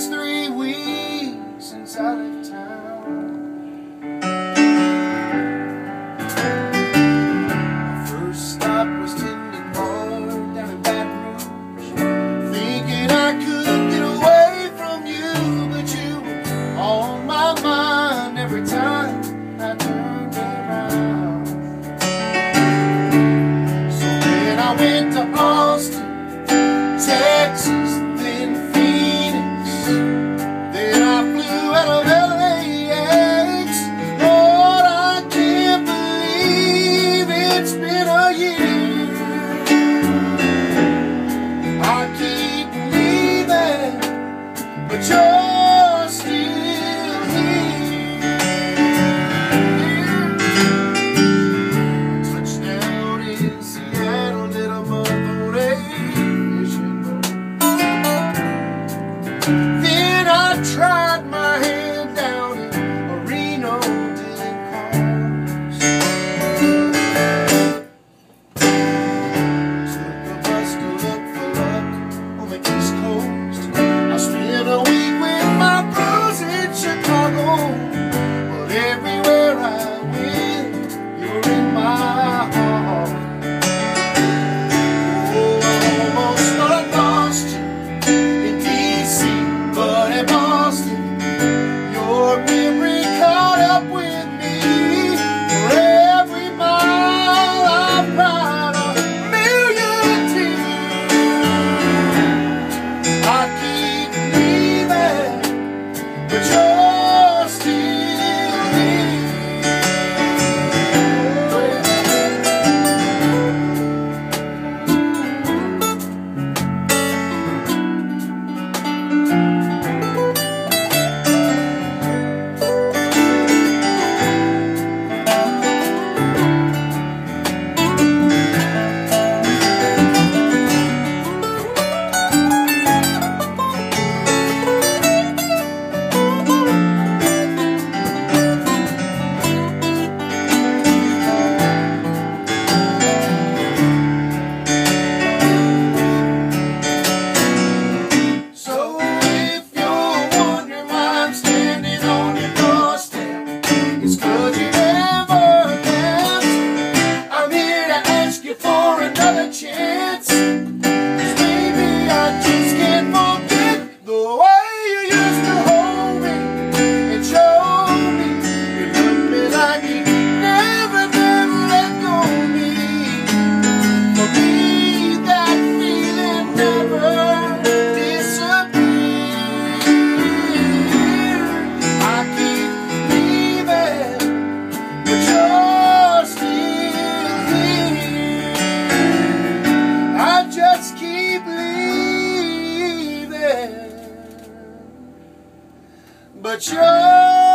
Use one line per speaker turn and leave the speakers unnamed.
it's three weeks since I but you're still here. In Seattle, did on. Then I tried. But you're